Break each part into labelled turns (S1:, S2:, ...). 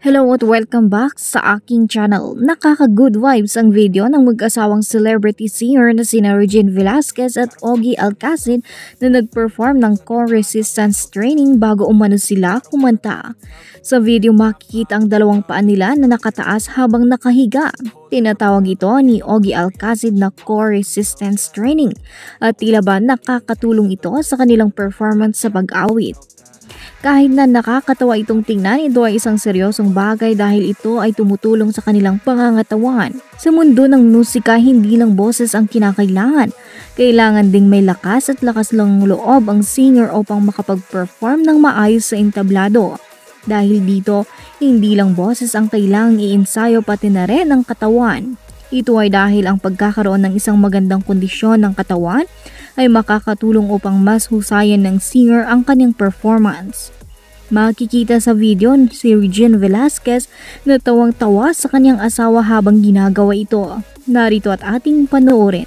S1: Hello at welcome back sa aking channel. Nakaka-good vibes ang video ng mag-asawang celebrity singer na sina Regine Velasquez at Ogie Alcacid na nag-perform ng core resistance training bago umano sila kumanta. Sa video makikita ang dalawang paa nila na nakataas habang nakahiga. Tinatawag ito ni Ogie Alcacid na core resistance training at tila ba nakakatulong ito sa kanilang performance sa pag-awit. Kahit na nakakatawa itong tingnan, ito ay isang seryosong bagay dahil ito ay tumutulong sa kanilang pangangatawan. Sa mundo ng musika, hindi lang boses ang kinakailangan. Kailangan ding may lakas at lakas lang loob ang singer upang makapag-perform ng maayos sa entablado. Dahil dito, hindi lang boses ang kailangang iinsayo pati na rin ang katawan. Ito ay dahil ang pagkakaroon ng isang magandang kondisyon ng katawan ay makakatulong upang mas husayan ng singer ang kanyang performance. Makikita sa video si Regine Velasquez na tawang-tawa sa kanyang asawa habang ginagawa ito. Narito at ating panoorin.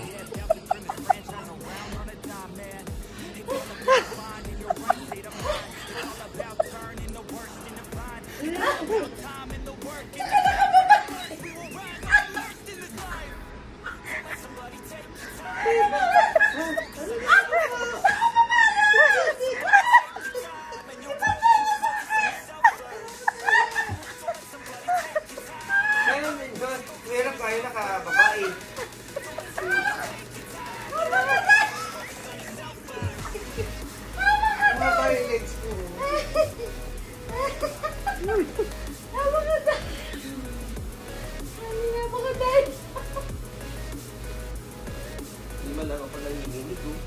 S2: lang ako nanginginig oh.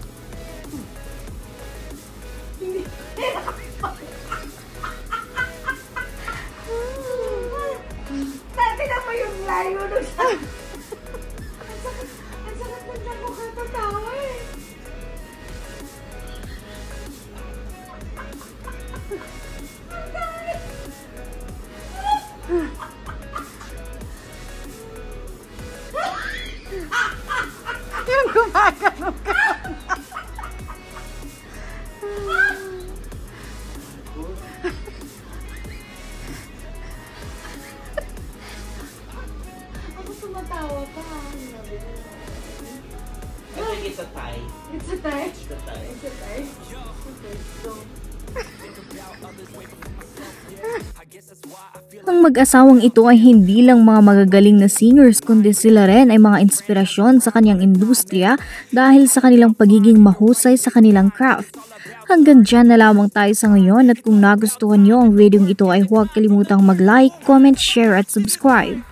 S3: Dati na mo yung layo nun sa...
S2: I think it's a tie.
S3: It's a tie.
S2: It's a tie.
S3: It's a tie. Okay, so...
S1: Ang mag-asawang ito ay hindi lang mga magagaling na singers kundi sila rin ay mga inspirasyon sa kanyang industriya dahil sa kanilang pagiging mahusay sa kanilang craft. Hanggang dyan na lamang tayo sa ngayon at kung nagustuhan nyo ang video ito ay huwag kalimutang mag-like, comment, share at subscribe.